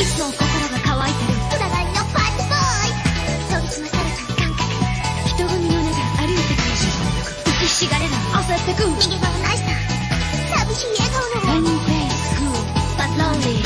凍結のさらさに感覚人混みのなか歩いて感謝した。曲浮きひしがれな漁ってく逃げ場はないさ寂しい笑顔のない No.Face,Good, but lonely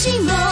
寂寞。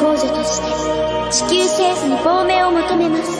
公女として地球政府に亡命を求めます。